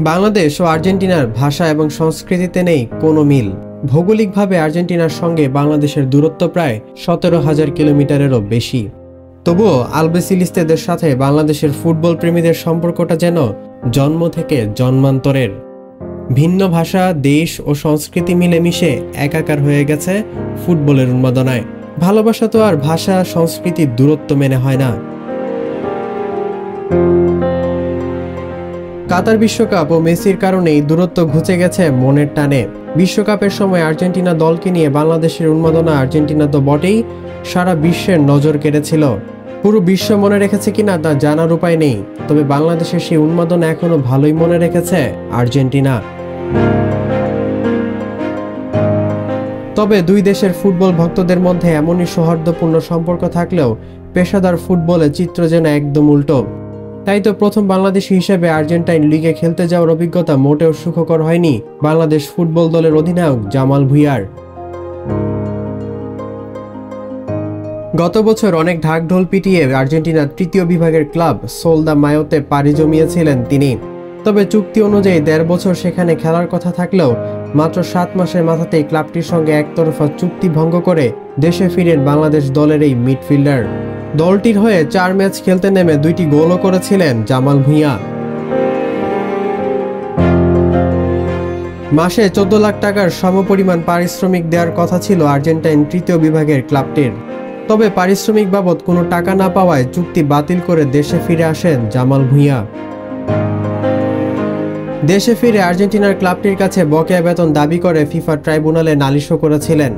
বাংলাদেশ ও আর্জেন্টিনার ভাষা এবং সংস্কৃতিতে নেই কোনো মিল। ভৌগোলিকভাবে আর্জেন্টিনার সঙ্গে বাংলাদেশের দূরত্ব প্রায় সতেরো হাজার কিলোমিটারেরও বেশি। তবুও আলবেসিলিস্তেদের সাথে বাংলাদেশের ফুটবল প্রেমীদের সম্পর্কটা যেন জন্ম থেকে জন্মান্তরের। ভিন্ন ভাষা, দেশ ও সংস্কৃতি মিলেমিশে একাকার হয়ে গেছে ফুটবলের উন্মাদনায়। ভালোবাসা তো আর ভাষা, সংস্কৃতির দূরত্ব মেনে হয় না। কাতার বিশ্বকাপ ও মেসির কারণেই দূরত্ব ঘুচে গেছে মনের টানে। বিশ্বকাপের সময় আর্জেন্টিনা দলকে নিয়ে বাংলাদেশের উন্মাদনা আর্জেন্টিনা তো বটেই, সারা বিশ্বের নজর কেড়েছিল। পুরো বিশ্ব মনে রেখেছে কিনা তা জানার উপায় নেই, তবে বাংলাদেশের সেই উন্মাদনা এখনও ভালোই মনে রেখেছে আর্জেন্টিনা। তবে দুই দেশের ফুটবল ভক্তদের মধ্যে এমনই সৌহার্দ্যপূর্ণ সম্পর্ক থাকলেও পেশাদার ফুটবলে চিত্র যেন একদম উল্টো। তাই তো প্রথম বাংলাদেশি হিসেবে আর্জেন্টাইন লিগে খেলতে যাওয়ার অভিজ্ঞতা মোটেও সুখকর হয়নি বাংলাদেশ ফুটবল দলের অধিনায়ক জামাল ভুইয়ার। গত বছর অনেক ঢাকঢোল পিটিয়ে আর্জেন্টিনার তৃতীয় বিভাগের ক্লাব সোলদা মায়োতে পাড়ি জমিয়েছিলেন তিনি। তবে চুক্তি অনুযায়ী দেড় বছর সেখানে খেলার কথা থাকলেও মাত্র সাত মাসের মাথাতেই ক্লাবটির সঙ্গে একতরফা চুক্তি ভঙ্গ করে দেশে ফিরেন বাংলাদেশ দলের এই মিডফিল্ডার। দলটির হয়ে চার ম্যাচ খেলতে নেমে দুইটি গোলও করেছিলেন জামাল ভুঁইয়া। মাসে চোদ্দ লাখ টাকার সমপরিমাণ পারিশ্রমিক দেওয়ার কথা ছিল আর্জেন্টাইন তৃতীয় বিভাগের ক্লাবটির। তবে পারিশ্রমিক বাবদ কোনো টাকা না পাওয়ায় চুক্তি বাতিল করে দেশে ফিরে আসেন জামাল ভুঁইয়া। দেশে ফিরে আর্জেন্টিনার ক্লাবটির কাছে বকেয়া বেতন দাবি করে ফিফা ট্রাইব্যুনালে নালিশও করেছিলেন।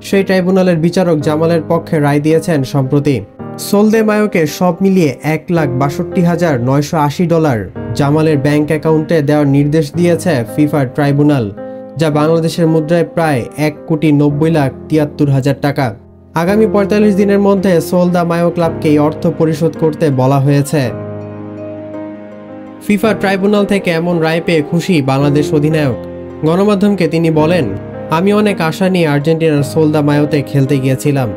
সেই ট্রাইব্যুনালের বিচারক জামালের পক্ষে রায় দিয়েছেন সম্প্রতি। সোলদে মায়োকে সব মিলিয়ে এক লাখ বাষট্টি হাজার নয়শো আশি ডলার জামালের ব্যাংক অ্যাকাউন্টে দেওয়ার নির্দেশ দিয়েছে ফিফা ট্রাইব্যুনাল, যা বাংলাদেশের মুদ্রায় প্রায় এক কোটি নব্বই লাখ তিয়াত্তর হাজার টাকা। আগামী পঁয়তাল্লিশ দিনের মধ্যে সোলদা মায়ো ক্লাবকে এই অর্থ পরিশোধ করতে বলা হয়েছে। ফিফা ট্রাইব্যুনাল থেকে এমন রায় পেয়ে খুশি বাংলাদেশ অধিনায়ক। গণমাধ্যমকে তিনি বলেন, আমি অনেক আশা নিয়ে আর্জেন্টিনার সোলদা মায়োতে খেলতে গিয়েছিলাম।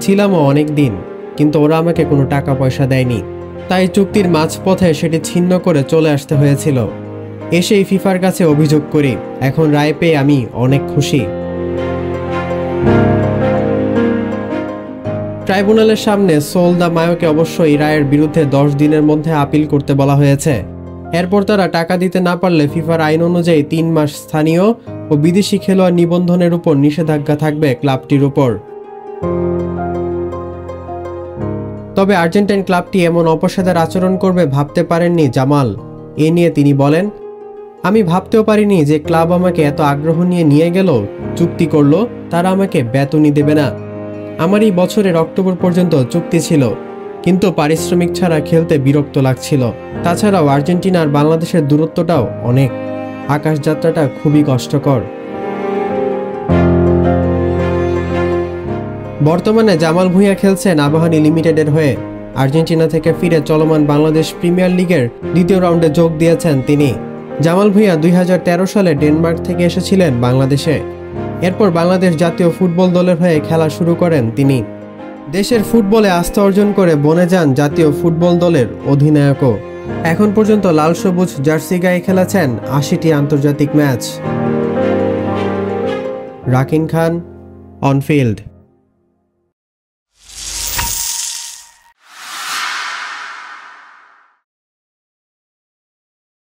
ছিলামও অনেক দিন। কিন্তু ওরা আমাকে কোনো টাকা পয়সা দেয়নি। তাই চুক্তির মাঝপথে সেটি ছিন্ন করে চলে আসতে হয়েছিল। এসেই ফিফার কাছে অভিযোগ করি, এখন রায় পেয়ে আমি অনেক খুশি। ট্রাইব্যুনালের সামনে সোলদা মায়োকে অবশ্যই রায়ের বিরুদ্ধে দশ দিনের মধ্যে আপিল করতে বলা হয়েছে। এরপর তারা টাকা দিতে না পারলে ফিফার আইন অনুযায়ী তিন মাস স্থানীয় ও বিদেশি খেলোয়াড় নিবন্ধনের উপর নিষেধাজ্ঞা থাকবে ক্লাবটির উপর। তবে আর্জেন্টাইন ক্লাবটি এমন অপসাদের আচরণ করবে ভাবতে পারেননি জামাল। এ নিয়ে তিনি বলেন, আমি ভাবতেও পারিনি যে ক্লাব আমাকে এত আগ্রহ নিয়ে নিয়ে গেল, চুক্তি করল, তারা আমাকে বেতনই দেবে না। আমার এই বছরের অক্টোবর পর্যন্ত চুক্তি ছিল, কিন্তু পারিশ্রমিক ছাড়া খেলতে বিরক্ত লাগছিল। তাছাড়াও আর্জেন্টিনা আর বাংলাদেশের দূরত্বটাও অনেক। আকাশযাত্রাটা খুবই কষ্টকর। বর্তমানে জামাল ভুঁইয়া খেলছেন আবাহনী লিমিটেডের হয়ে। আর্জেন্টিনা থেকে ফিরে চলমান বাংলাদেশ প্রিমিয়ার লিগের দ্বিতীয় রাউন্ডে যোগ দিয়েছেন তিনি। জামাল ভুঁইয়া দুই সালে ডেনমার্ক থেকে এসেছিলেন বাংলাদেশে। এরপর বাংলাদেশ জাতীয় ফুটবল দলের হয়ে খেলা শুরু করেন তিনি। দেশের ফুটবলে আস্থা অর্জন করে বনে যান জাতীয় ফুটবল দলের অধিনায়কও। এখন পর্যন্ত লাল সবুজ জার্সি গায়ে খেলেছেন আশিটি আন্তর্জাতিক ম্যাচ। রাকিন খান, অনফিল্ড।